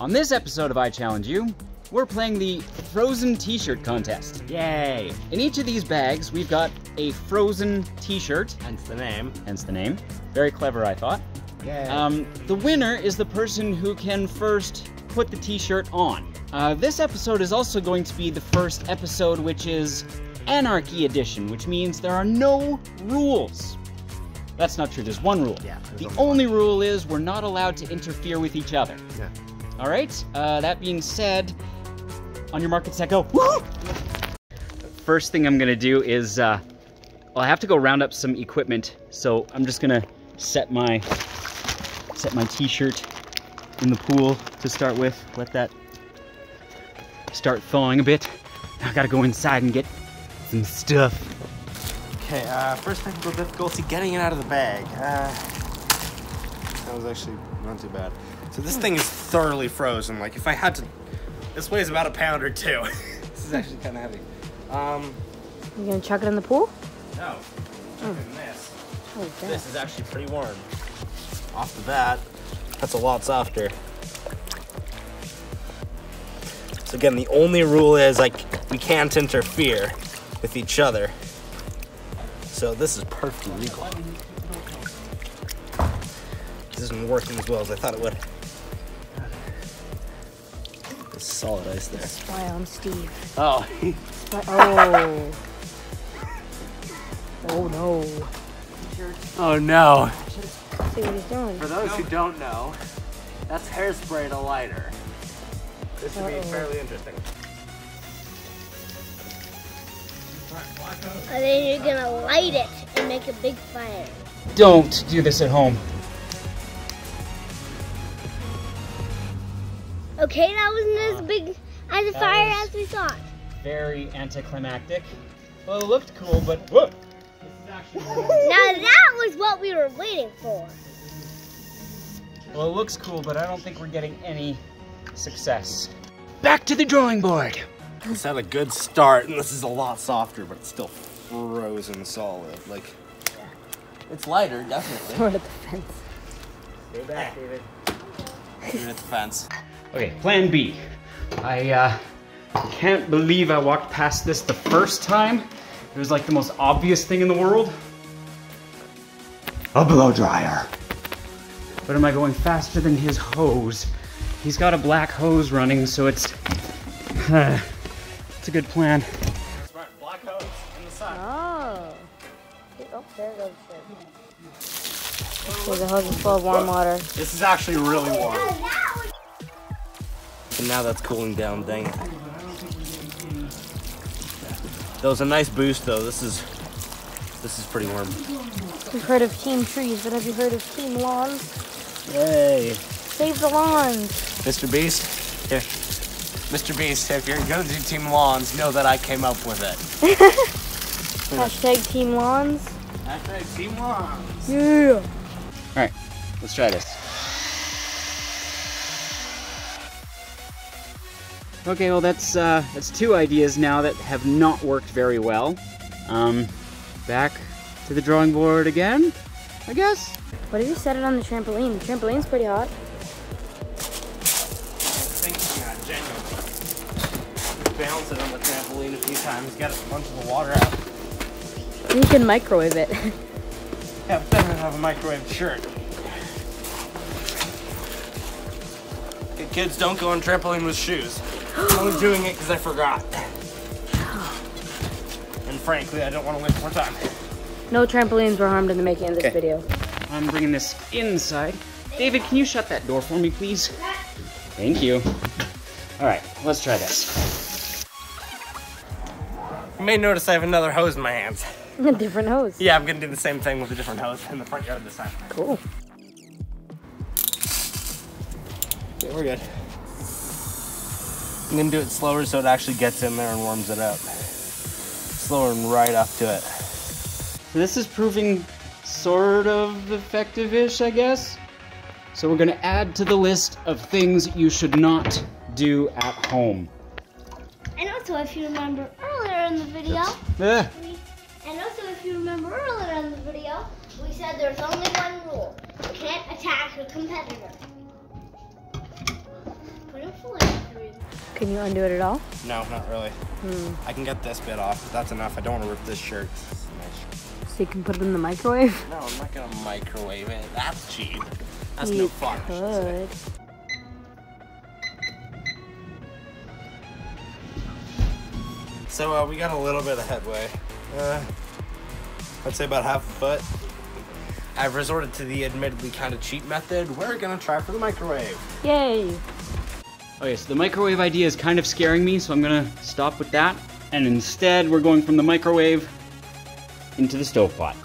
On this episode of I Challenge You, we're playing the Frozen T-shirt contest. Yay! In each of these bags, we've got a Frozen T-shirt, Hence the name. hence the name. Very clever, I thought. Yay. Um, the winner is the person who can first put the t-shirt on. Uh, this episode is also going to be the first episode which is Anarchy Edition, which means there are no rules. That's not true, there's one rule. Yeah, The only only rule is we're not allowed to interfere with each other. Yeah. All right, uh, that being said, on your market set, go. First thing I'm gonna do is, uh, well, I have to go round up some equipment, so I'm just gonna set my set my t-shirt in the pool to start with. Let that start thawing a bit. I gotta go inside and get some stuff. Okay, uh, first technical difficulty getting it out of the bag. Uh, that was actually not too bad. So this thing is thoroughly frozen. Like if I had to, this weighs about a pound or two. this is actually kind of heavy. Um, You gonna chuck it in the pool? no, chucking this. Oh. This is actually pretty warm. Off the bat, that's a lot softer. So again, the only rule is like we can't interfere with each other. So this is perfectly legal. This isn't working as well as I thought it would. It's solid ice there. Spy on Steve. Oh, Spy- oh. oh no. oh no. See what he's doing. For those who don't know, that's hairspray to lighter. This should be Uh-oh. fairly interesting. And then you're gonna light it and make a big fire. Don't do this at home. Okay, that wasn't as uh, big as a fire as we thought. Very anticlimactic. Well, it looked cool, but whoop. This is actually. Now that was what we were waiting for. Well, it looks cool, but I don't think we're getting any success. Back to the drawing board. This had a good start, and this is a lot softer, but it's still frozen solid. Like, it's lighter, definitely. Throw it at the fence. Stay back, David. Even at the fence. Okay, plan B. I uh, can't believe I walked past this the first time. It was like the most obvious thing in the world. A blow dryer. But am I going faster than his hose? He's got a black hose running, so it's. it's a good plan. Smart. Black hose in the sun. Oh. Oh, there goes the There's a hose is full of warm water. This is actually really warm. And now that's cooling down, dang it. That was a nice boost, though. This is this is pretty warm. We've heard of Team Trees, but have you heard of Team Lawns? Yay! Save the lawns. Mr. Beast, here. Mr. Beast, if you're gonna do Team Lawns, know that I came up with it. Hashtag Team Lawns. Hashtag Team Lawns. Yeah. Alright, let's try this. Okay, well that's uh, that's two ideas now that have not worked very well. Um, back to the drawing board again, I guess. What if you set it on the trampoline? The trampoline's pretty hot. Thinking genuinely. Bounce it on the trampoline a few times, get a bunch of the water out. You can microwave it. Yeah, but then I have a microwave shirt. Okay, kids, don't go on trampoline with shoes. I'm doing it because I forgot. And frankly, I don't want to waste more time. No trampolines were harmed in the making of this Okay. video. I'm bringing this inside. David, can you shut that door for me, please? Thank you. All right, let's try this. You may notice I have another hose in my hands. A different hose. Yeah, I'm gonna do the same thing with a different hose in the front yard this time. Cool. Okay, we're good. I'm gonna do it slower so it actually gets in there and warms it up. Slower and right up to it. So this is proving sort of effective-ish, I guess. So we're gonna add to the list of things you should not do at home. And also, if you remember earlier in the video, Ah, we, and also if you remember earlier in the video, we said there's only one rule: you can't attack a competitor. Can you undo it at all? No, not really. I can get this bit off, but that's enough. I don't want to rip this shirt. Nice. So you can put it in the microwave? No, I'm not gonna microwave it. That's cheap. That's no fun. I should say. could. So uh, we got a little bit of headway. Uh, I'd say about half a foot. I've resorted to the admittedly kind of cheap method. We're gonna try for the microwave. Yay! Okay, so the microwave idea is kind of scaring me, so I'm gonna stop with that. And instead, we're going from the microwave into the stovepat.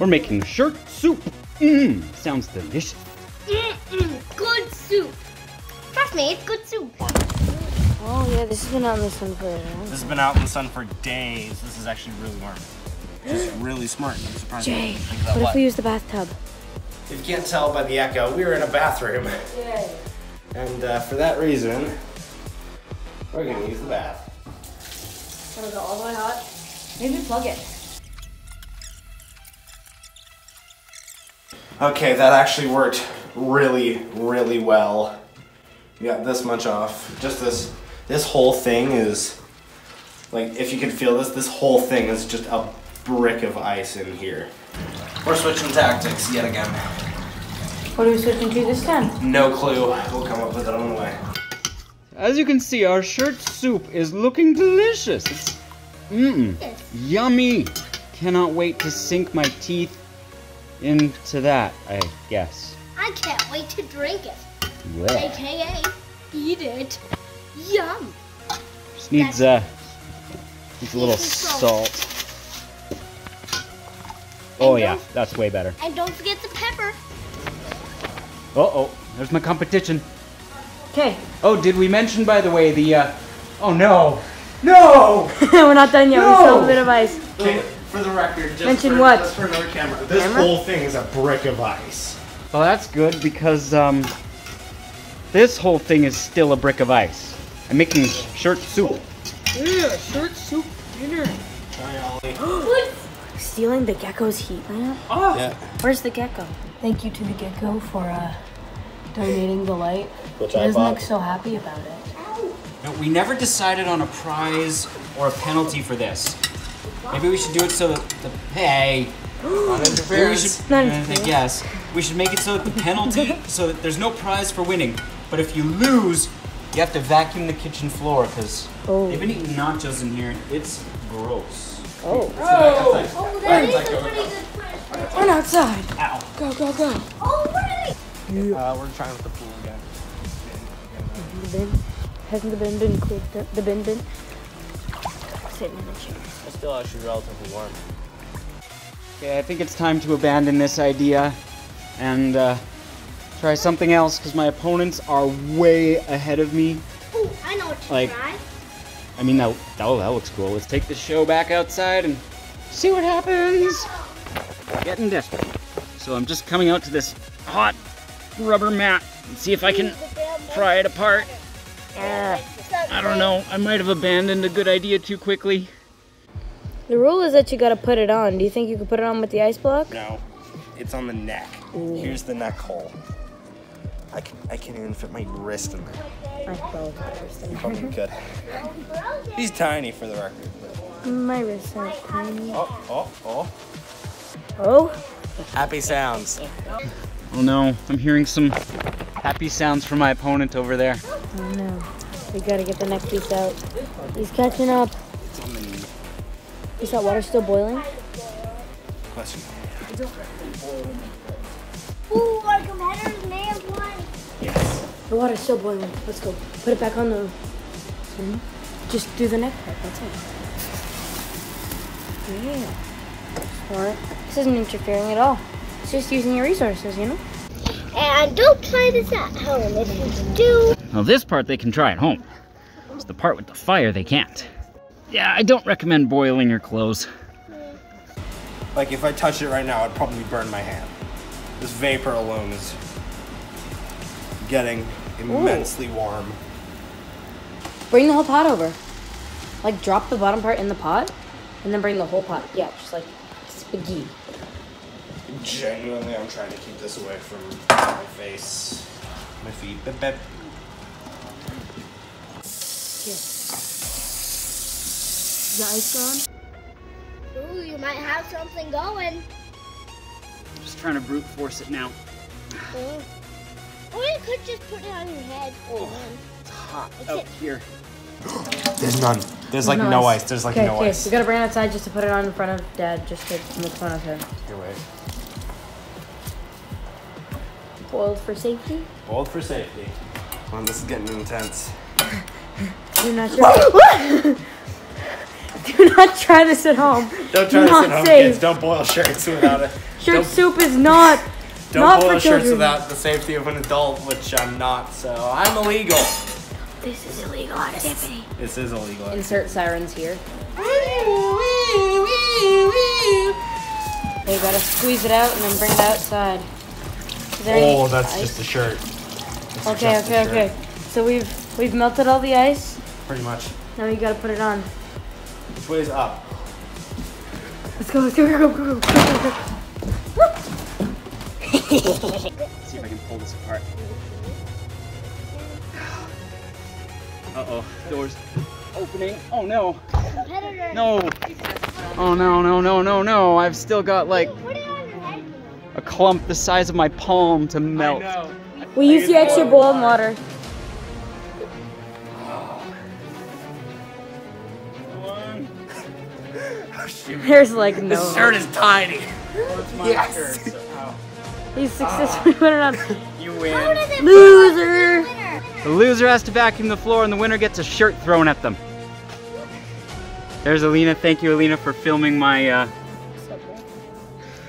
We're making shirt soup. Mmm, sounds delicious. Mm-mm, good soup. Trust me, it's good soup. Oh yeah, this has been out in the sun for a. This has been out in the sun for days. This is actually really warm. Just really smart. I'm surprised. Jay, didn't think of that. what if What? we use the bathtub? If you can't tell by the echo, we were in a bathroom. And uh, for that reason, we're gonna use the bath. Wanna go all the way hot? Maybe plug it. Okay, that actually worked really, really well. We got this much off. Just this, this whole thing is, like, if you can feel this, this whole thing is just a brick of ice in here. We're switching tactics yet again. What are we switching to this time? No clue. We'll come up with it on the way. As you can see, our shirt soup is looking delicious. It's mmm, yummy. Cannot wait to sink my teeth into that, I guess. I can't wait to drink it. Blech. AKA, eat it. Yum. Just needs uh, needs a little salt. Oh yeah, that's way better. And don't forget the pepper. Uh oh, there's my competition. Okay, Oh, did we mention, by the way, the uh, oh no, no! we're not done yet. We still have a No! bit of ice. Okay, for the record, just Mention for, what? Just for another camera. This Camera? whole thing is a brick of ice. Well, that's good because um, this whole thing is still a brick of ice. I'm making shirt soup. Yeah, short soup dinner. Hi, Ollie. Good. Stealing the gecko's heat lamp? yeah. Where's the gecko? Thank you to the gecko for uh, donating the light. Which He I doesn't bought. look so happy about it. No, we never decided on a prize or a penalty for this. Maybe we should do it so that the hey. Maybe we Non-interference. should. Not uh, interference. yes, we should make it so that the penalty, so that there's no prize for winning. But if you lose, you have to vacuum the kitchen floor because Oh. they've been eating nachos in here. and It's gross. Oh. Oh, that is a pretty good question. Run outside. Ow. Go, go, go. Oh, really? Uh, we're trying with the pool again. The bin. Hasn't the bin been cooled? down- The bin been sitting in the chair. It's still actually relatively warm. Okay, I think it's time to abandon this idea and uh, try something else because my opponents are way ahead of me. Oh, I know what to Like- try. I mean, that, oh, that looks cool. Let's take the show back outside and see what happens. Getting desperate. So I'm just coming out to this hot rubber mat and see if I can pry it apart. Uh, I don't know. I might have abandoned a good idea too quickly. The rule is that you gotta put it on. Do you think you could put it on with the ice block? No, it's on the neck. Here's the neck hole. I, can, I can't even fit my wrist in there. I probably understand. Probably could. He's tiny for the record. but- My wrists are tiny. Oh, oh, oh. Oh, Happy sounds. Oh no, I'm hearing some happy sounds from my opponent over there. oh no. We gotta get the neck piece out. He's catching up. It's on the knee. Is that water still boiling? Question. Ooh, our competitors may have won. Yes. The water's still boiling. Let's go. Put it back on the. Just do the neck part. That's it. Yeah. Smart. This isn't interfering at all. It's just using your resources, you know? And don't try this at home. If you do, Well, this part they can try at home. It's the part with the fire they can't. Yeah, I don't recommend boiling your clothes. Like if I touched it right now, I'd probably burn my hand. This vapor alone is getting immensely warm. Bring the whole pot over. Like, drop the bottom part in the pot, and then bring the whole pot. Yeah, just like spaghetti. Genuinely, I'm trying to keep this away from my face, my feet. Bip, bip. Here. Is the ice gone? Ooh, you might have something going. Just trying to brute force it now. Ooh. Or you could just put it on your head. Oh, it's hot out here. There's none. There's like no, ice. There's like okay, no okay. ice. We gotta bring it outside just to put it on in front of Dad, just to make fun of him. Here, wait. Boiled for safety. Hold for safety. Come on, this is getting intense. Do not try. Do not try this at home. Don't try Not this at home, safe. kids. Don't boil shirts without it. Shirt don't, soup is not. Don't not boil for shirts children. without the safety of an adult, which I'm not. So I'm illegal. This is illegal activity. This is illegal. Insert sirens here. You gotta squeeze it out and then bring it outside. Is Oh, that's ice? just a shirt. It's Okay, just a okay, shirt, okay. So we've we've melted all the ice. Pretty much. Now you gotta put it on. Which way's up? Let's go, let's go, go, go, go, go, go, go. see if I can pull this apart. Uh oh, doors opening. Oh no, Competitor. no. Oh no, no, no, no, no. I've still got like a clump the size of my palm to melt. We use the extra boiled water. There's like no. This shirt is tiny. Yes. He successfully put it on. You win. Loser! feel like a winner? The loser has to vacuum the floor and the winner gets a shirt thrown at them. There's Alina. Thank you, Alina, for filming my uh,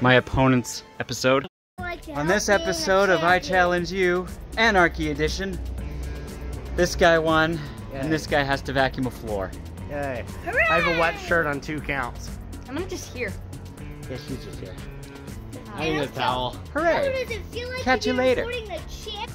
my opponent's episode. Like On this episode of I. Challenge You Anarchy Edition, this guy won, and this guy has to vacuum a floor. Yay. I have a wet shirt on two counts. And I'm gonna just here. Yes, she's just here. I need a towel. How Hooray! does it feel like Catch to you later. the champ?